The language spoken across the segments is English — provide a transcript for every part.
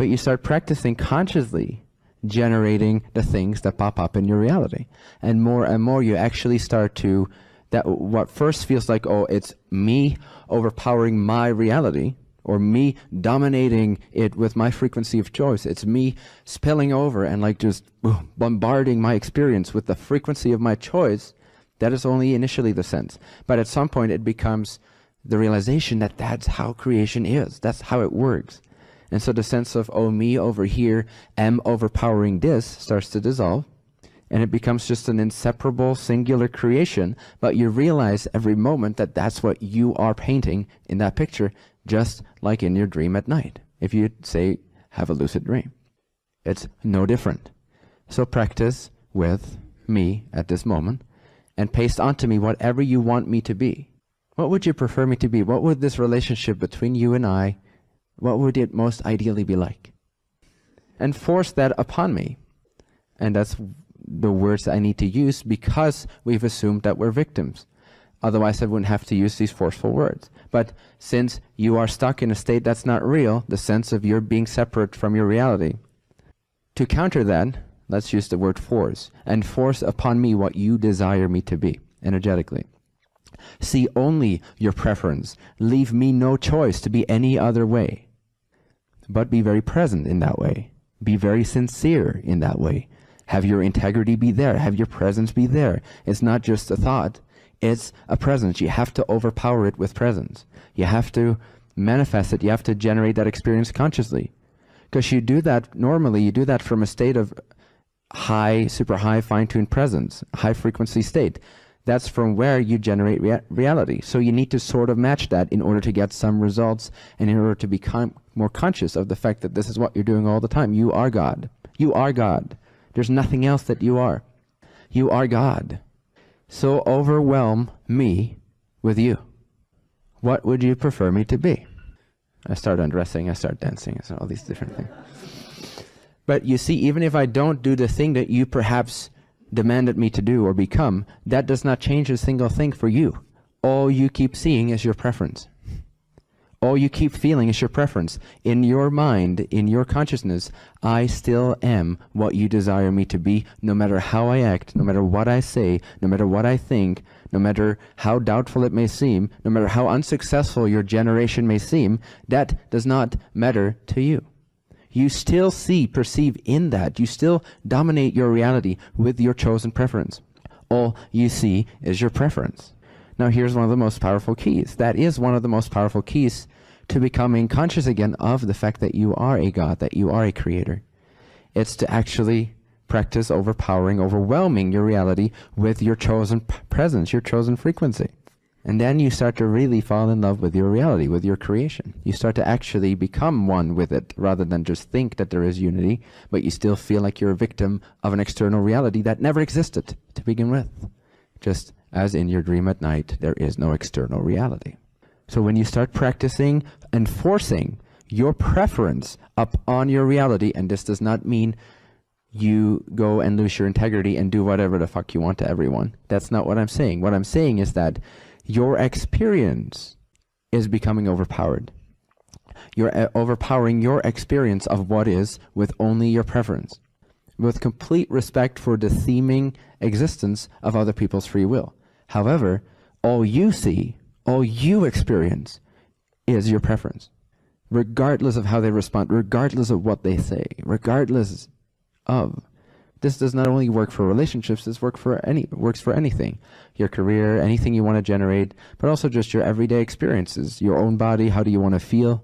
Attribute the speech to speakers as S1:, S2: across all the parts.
S1: but you start practicing consciously generating the things that pop up in your reality. And more and more you actually start to that what first feels like oh it's me overpowering my reality or me dominating it with my frequency of choice. It's me spilling over and like just bombarding my experience with the frequency of my choice. That is only initially the sense. But at some point it becomes the realization that that's how creation is. That's how it works and so the sense of oh me over here am overpowering this starts to dissolve and it becomes just an inseparable singular creation. But you realize every moment that that's what you are painting in that picture just like in your dream at night. If you say have a lucid dream it's no different. So practice with me at this moment and paste onto me whatever you want me to be. What would you prefer me to be? What would this relationship between you and I what would it most ideally be like and force that upon me and that's the words I need to use because we've assumed that we're victims. Otherwise, I wouldn't have to use these forceful words. But since you are stuck in a state that's not real, the sense of you're being separate from your reality, to counter that, let's use the word force and force upon me what you desire me to be energetically. See only your preference. Leave me no choice to be any other way. But be very present in that way. Be very sincere in that way. Have your integrity be there. Have your presence be there. It's not just a thought. It's a presence. You have to overpower it with presence. You have to manifest it. You have to generate that experience consciously. Because you do that normally, you do that from a state of high, super high, fine-tuned presence, high frequency state. That's from where you generate rea reality. So you need to sort of match that in order to get some results and in order to become more conscious of the fact that this is what you're doing all the time. You are God. You are God. There's nothing else that you are. You are God. So overwhelm me with you. What would you prefer me to be? I start undressing, I start dancing, all these different things. But you see, even if I don't do the thing that you perhaps demanded me to do or become, that does not change a single thing for you. All you keep seeing is your preference all you keep feeling is your preference. In your mind, in your consciousness, I still am what you desire me to be, no matter how I act, no matter what I say, no matter what I think, no matter how doubtful it may seem, no matter how unsuccessful your generation may seem, that does not matter to you. You still see, perceive in that. You still dominate your reality with your chosen preference. All you see is your preference. Now, here's one of the most powerful keys. That is one of the most powerful keys to becoming conscious again of the fact that you are a God, that you are a creator. It's to actually practice overpowering, overwhelming your reality with your chosen presence, your chosen frequency. And then you start to really fall in love with your reality, with your creation. You start to actually become one with it rather than just think that there is unity, but you still feel like you're a victim of an external reality that never existed to begin with. Just as in your dream at night, there is no external reality. So when you start practicing enforcing your preference up on your reality, and this does not mean you go and lose your integrity and do whatever the fuck you want to everyone. That's not what I'm saying. What I'm saying is that your experience is becoming overpowered. You're uh, overpowering your experience of what is with only your preference, with complete respect for the theming existence of other people's free will. However, all you see, all you experience is your preference, regardless of how they respond, regardless of what they say, regardless of. This does not only work for relationships, this work for any works for anything. Your career, anything you want to generate, but also just your everyday experiences, your own body, how do you want to feel?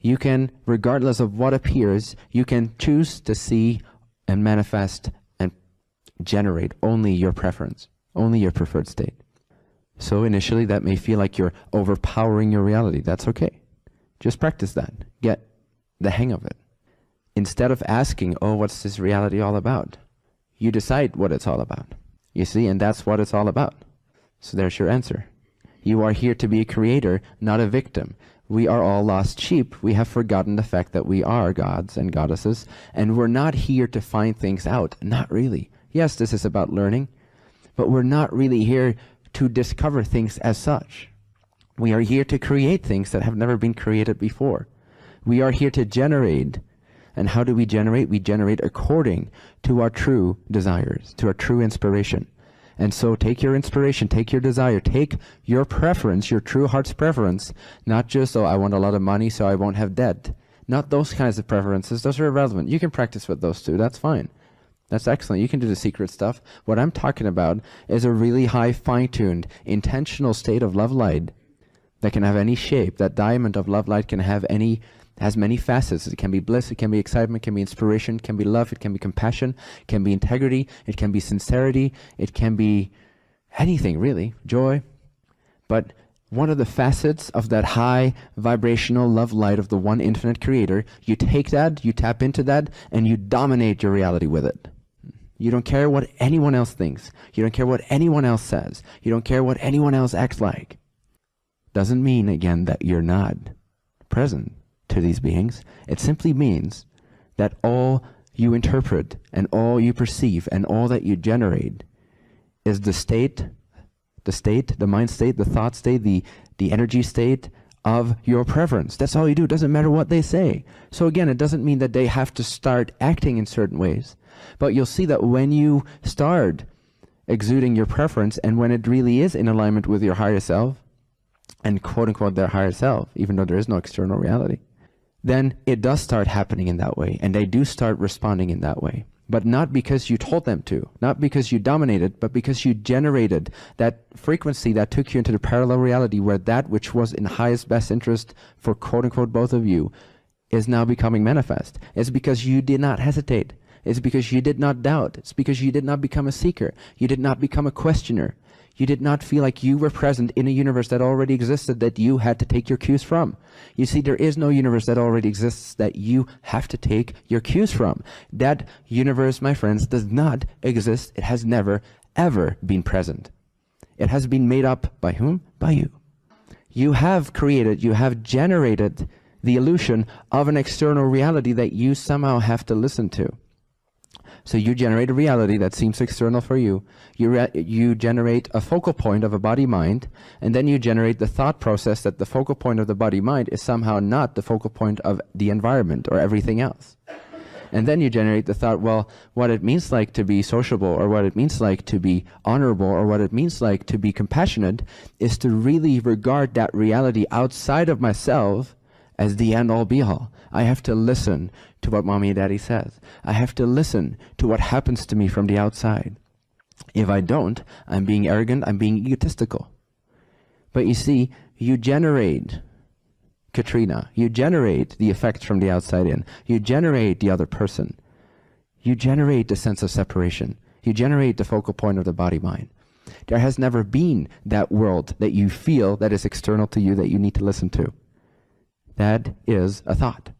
S1: You can, regardless of what appears, you can choose to see and manifest generate only your preference, only your preferred state. So initially that may feel like you're overpowering your reality. That's okay. Just practice that. Get the hang of it. Instead of asking, oh, what's this reality all about? You decide what it's all about. You see, and that's what it's all about. So there's your answer. You are here to be a creator, not a victim. We are all lost sheep. We have forgotten the fact that we are gods and goddesses, and we're not here to find things out. Not really. Yes, this is about learning, but we're not really here to discover things as such. We are here to create things that have never been created before. We are here to generate And how do we generate? We generate according to our true desires, to our true inspiration. And so take your inspiration, take your desire, take your preference, your true heart's preference, not just, oh, I want a lot of money so I won't have debt. Not those kinds of preferences. Those are irrelevant. You can practice with those too. That's fine. That's excellent. You can do the secret stuff. What I'm talking about is a really high, fine tuned, intentional state of love light that can have any shape. That diamond of love light can have any has many facets. It can be bliss, it can be excitement, it can be inspiration, it can be love, it can be compassion, it can be integrity, it can be sincerity, it can be anything really, joy. But one of the facets of that high vibrational love light of the one infinite creator, you take that, you tap into that, and you dominate your reality with it. You don't care what anyone else thinks. You don't care what anyone else says. You don't care what anyone else acts like. Doesn't mean, again, that you're not present to these beings. It simply means that all you interpret and all you perceive and all that you generate is the state, the state, the mind state, the thought state, the, the energy state of your preference. That's all you do. It doesn't matter what they say. So again, it doesn't mean that they have to start acting in certain ways. But you'll see that when you start exuding your preference and when it really is in alignment with your higher self and quote unquote their higher self, even though there is no external reality, then it does start happening in that way, and they do start responding in that way. But not because you told them to, not because you dominated, but because you generated that frequency that took you into the parallel reality where that which was in highest best interest for quote unquote both of you is now becoming manifest. It's because you did not hesitate. It's because you did not doubt. It's because you did not become a seeker. You did not become a questioner. You did not feel like you were present in a universe that already existed that you had to take your cues from. You see, there is no universe that already exists that you have to take your cues from. That universe, my friends, does not exist. It has never, ever been present. It has been made up by whom? By you. You have created, you have generated the illusion of an external reality that you somehow have to listen to. So you generate a reality that seems external for you. You, you generate a focal point of a body-mind, and then you generate the thought process that the focal point of the body-mind is somehow not the focal point of the environment or everything else. And then you generate the thought, well, what it means like to be sociable, or what it means like to be honorable, or what it means like to be compassionate, is to really regard that reality outside of myself as the end all be all. I have to listen to what mommy and daddy says. I have to listen to what happens to me from the outside. If I don't, I'm being arrogant, I'm being egotistical. But you see, you generate Katrina, you generate the effects from the outside in, you generate the other person, you generate the sense of separation, you generate the focal point of the body mind. There has never been that world that you feel that is external to you that you need to listen to. That is a thought.